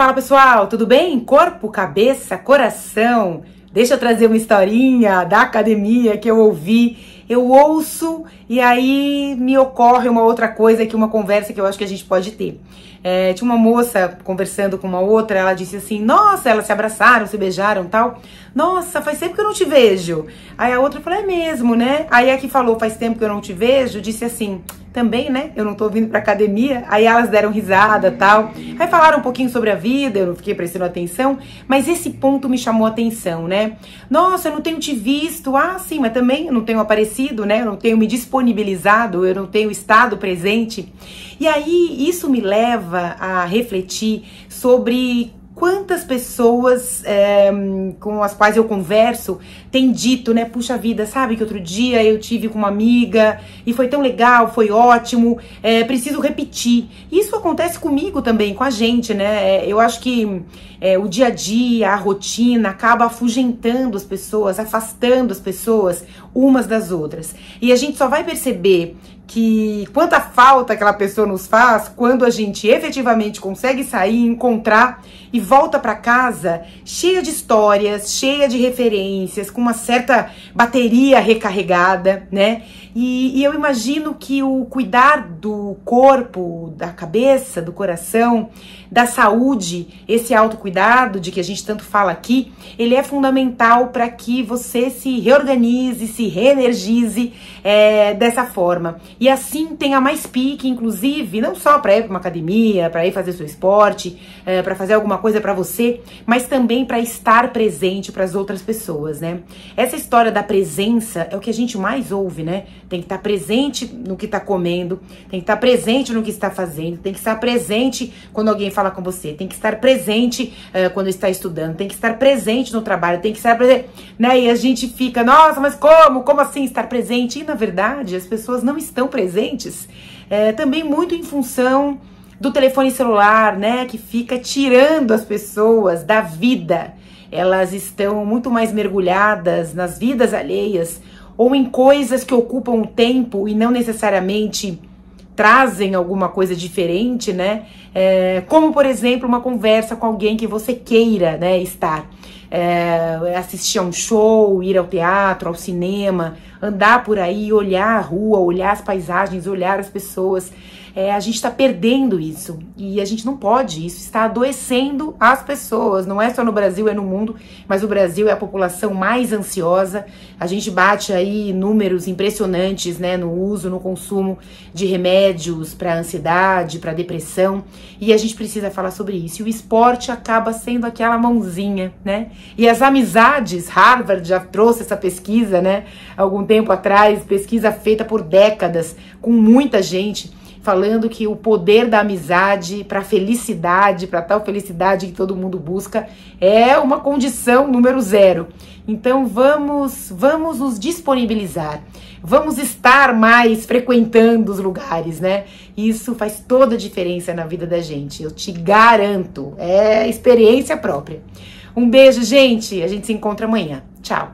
Fala pessoal, tudo bem? Corpo, cabeça, coração. Deixa eu trazer uma historinha da academia que eu ouvi. Eu ouço e aí me ocorre uma outra coisa que uma conversa que eu acho que a gente pode ter. É, tinha uma moça conversando com uma outra, ela disse assim: Nossa, elas se abraçaram, se beijaram tal. Nossa, faz tempo que eu não te vejo. Aí a outra falou: É mesmo, né? Aí a que falou: Faz tempo que eu não te vejo, disse assim: Também, né? Eu não tô vindo pra academia. Aí elas deram risada tal. Aí falaram um pouquinho sobre a vida, eu não fiquei prestando atenção, mas esse ponto me chamou atenção, né? Nossa, eu não tenho te visto. Ah, sim, mas também eu não tenho aparecido, né? Eu não tenho me disponibilizado, eu não tenho estado presente. E aí isso me leva a refletir sobre quantas pessoas é, com as quais eu converso têm dito, né? Puxa vida, sabe que outro dia eu tive com uma amiga e foi tão legal, foi ótimo, é, preciso repetir. Isso acontece comigo também, com a gente, né? É, eu acho que é, o dia a dia, a rotina acaba afugentando as pessoas, afastando as pessoas umas das outras. E a gente só vai perceber que quanta falta aquela pessoa nos faz quando a gente efetivamente consegue sair, encontrar e volta para casa cheia de histórias, cheia de referências, com uma certa bateria recarregada, né? E, e eu imagino que o cuidar do corpo, da cabeça, do coração, da saúde, esse autocuidado de que a gente tanto fala aqui, ele é fundamental para que você se reorganize, se reenergize é, dessa forma. E assim tenha mais pique, inclusive, não só para ir para uma academia, para ir fazer seu esporte, é, para fazer alguma coisa para você, mas também para estar presente para as outras pessoas, né? Essa história da presença é o que a gente mais ouve, né? Tem que estar presente no que está comendo, tem que estar presente no que está fazendo, tem que estar presente quando alguém fala com você, tem que estar presente uh, quando está estudando, tem que estar presente no trabalho, tem que estar presente, né? E a gente fica, nossa, mas como? Como assim estar presente? E na verdade, as pessoas não estão presentes, é, também muito em função do telefone celular, né? Que fica tirando as pessoas da vida. Elas estão muito mais mergulhadas nas vidas alheias ou em coisas que ocupam o tempo e não necessariamente trazem alguma coisa diferente, né? É, como, por exemplo, uma conversa com alguém que você queira né, estar. É, assistir a um show, ir ao teatro, ao cinema, andar por aí, olhar a rua, olhar as paisagens, olhar as pessoas. É, a gente está perdendo isso e a gente não pode. Isso está adoecendo as pessoas. Não é só no Brasil, é no mundo, mas o Brasil é a população mais ansiosa. A gente bate aí números impressionantes, né, no uso, no consumo de remédios para ansiedade, para depressão, e a gente precisa falar sobre isso. E o esporte acaba sendo aquela mãozinha, né? E as amizades, Harvard já trouxe essa pesquisa, né, algum tempo atrás, pesquisa feita por décadas com muita gente falando que o poder da amizade para felicidade, para tal felicidade que todo mundo busca, é uma condição número zero. Então vamos, vamos nos disponibilizar, vamos estar mais frequentando os lugares, né? Isso faz toda a diferença na vida da gente. Eu te garanto, é experiência própria. Um beijo, gente. A gente se encontra amanhã. Tchau.